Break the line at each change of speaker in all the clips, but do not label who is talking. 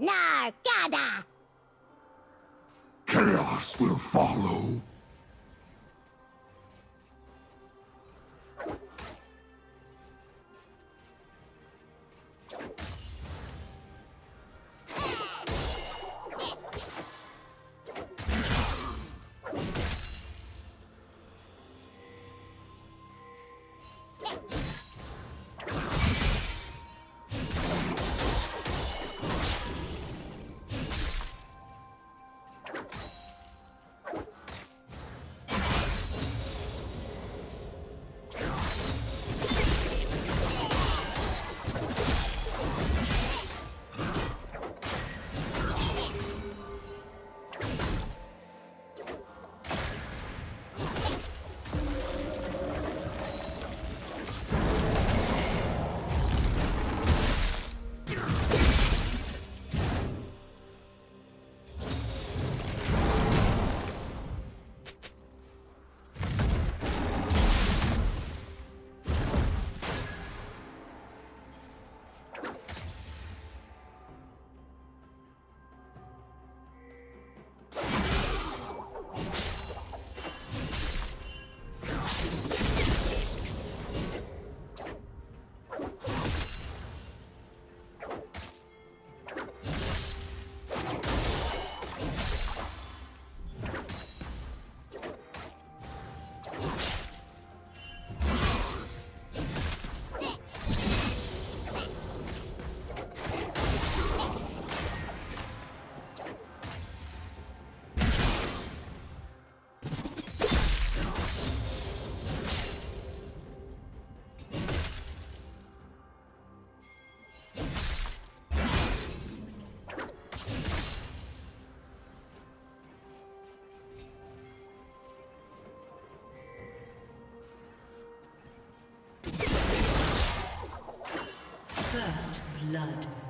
Nargada!
Chaos will follow.
First blood.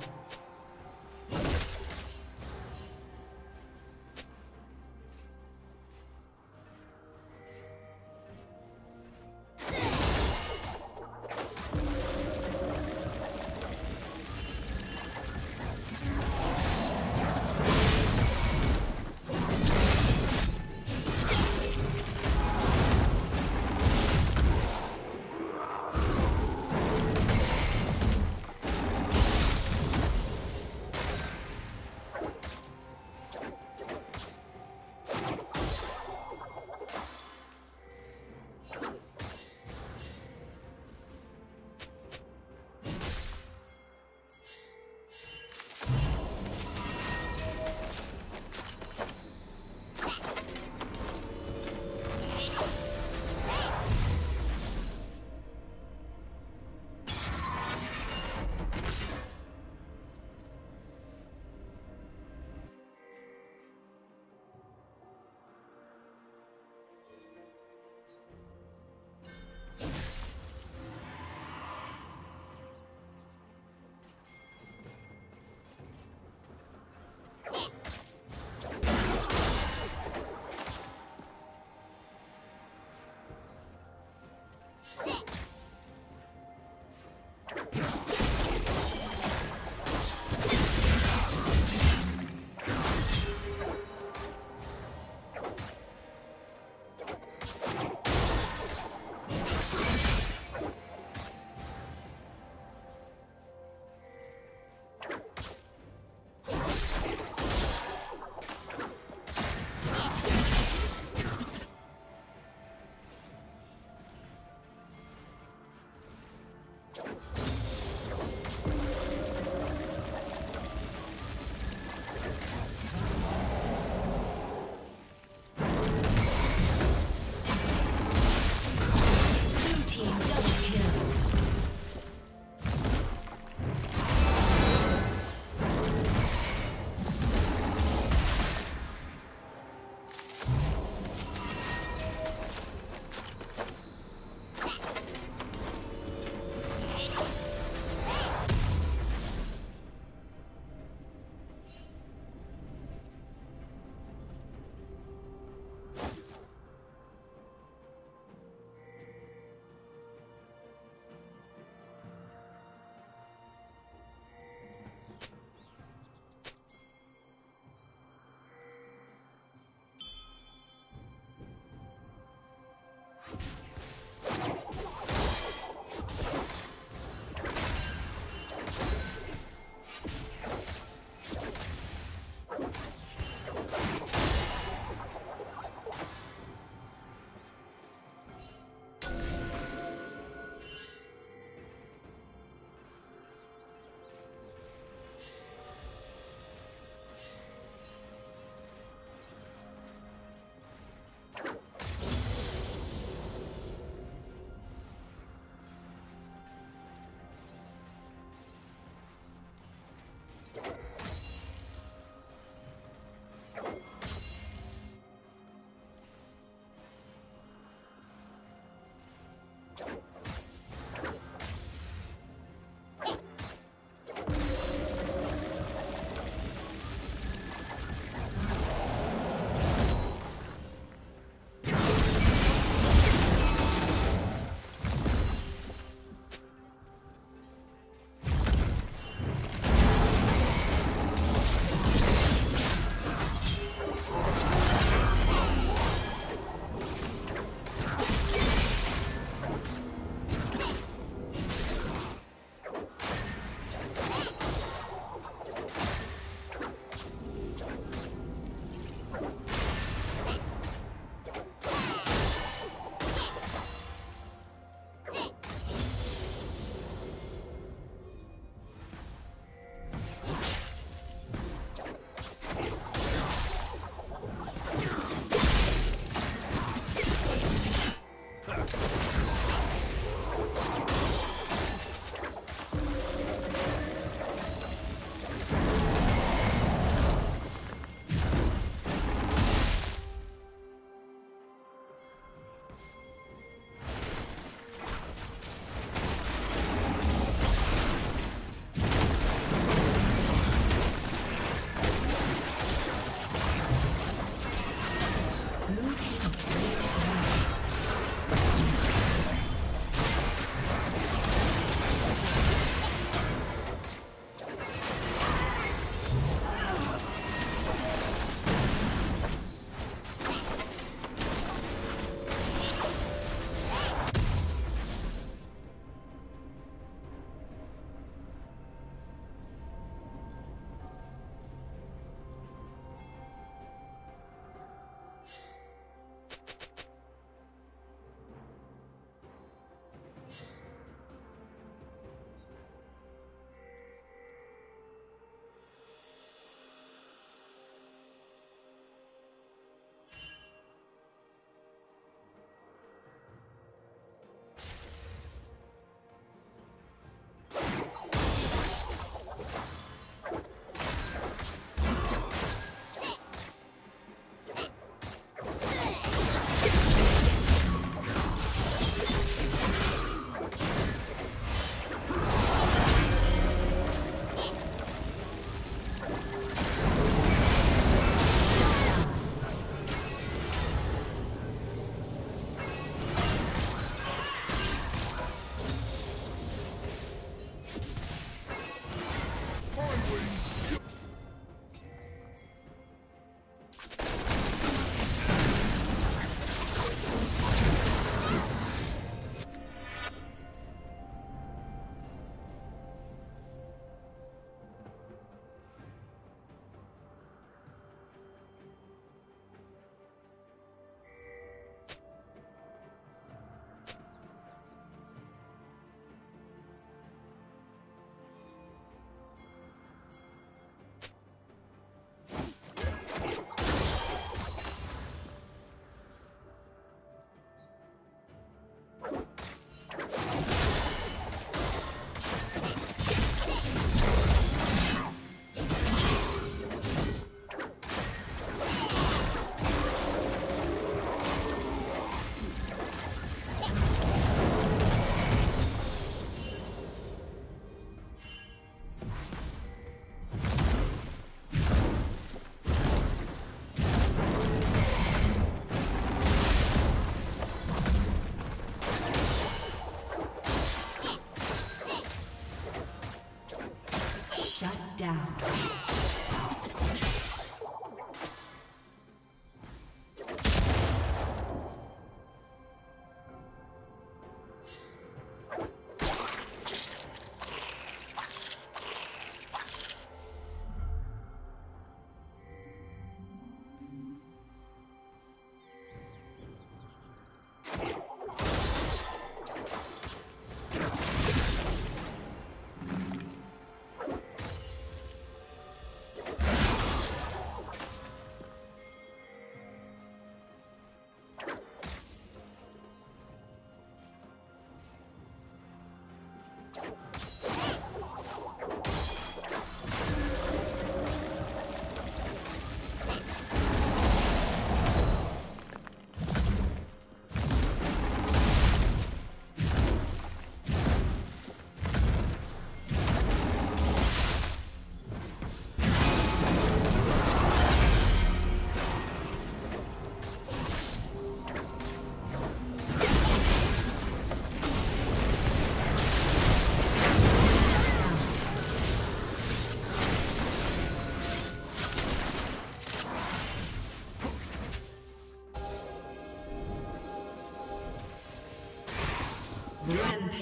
Blue team's turret has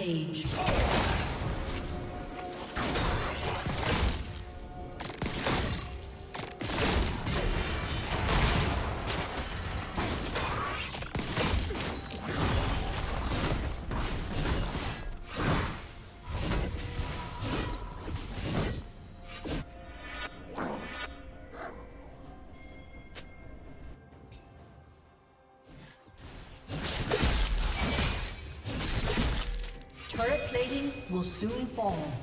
Rampage. Will soon fall.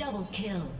Double kill.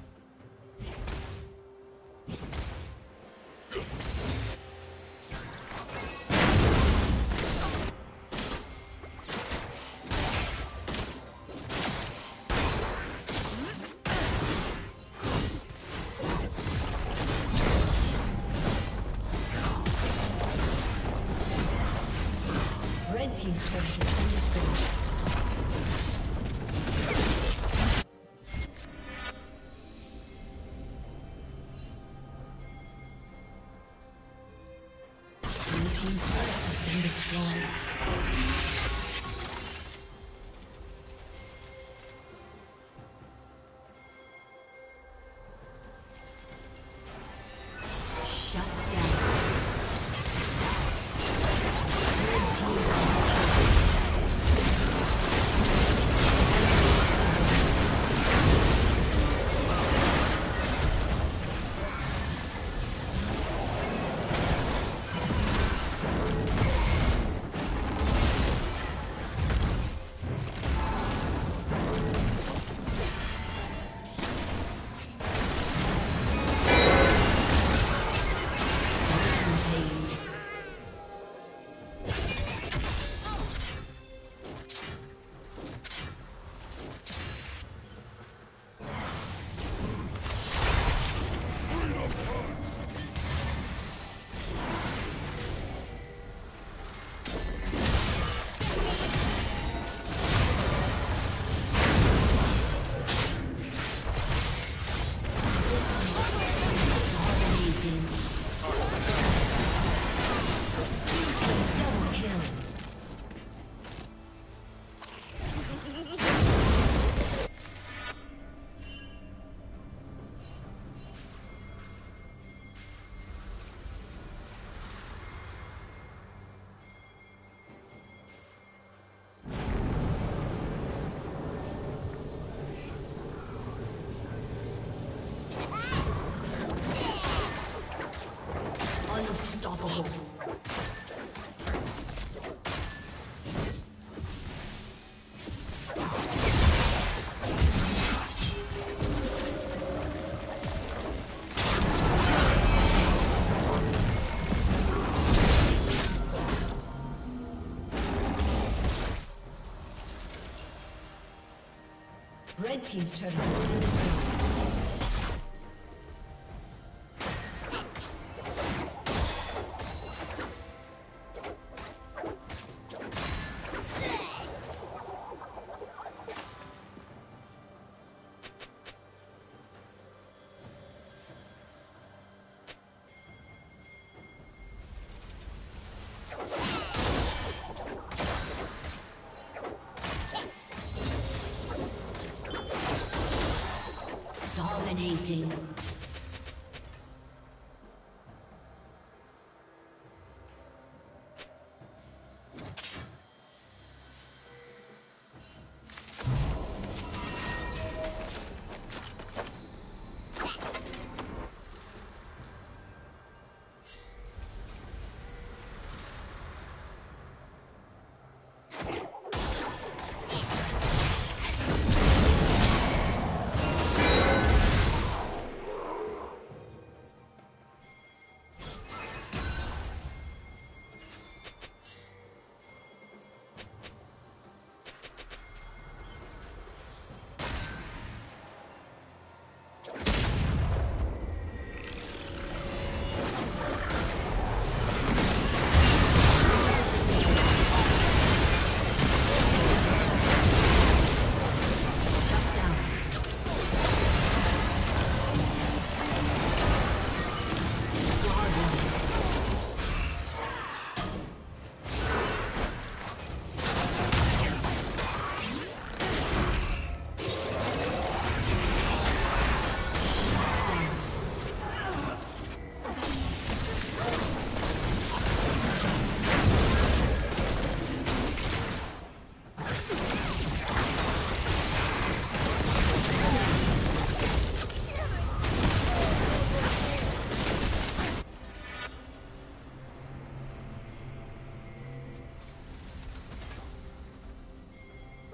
Red Team's destroyed.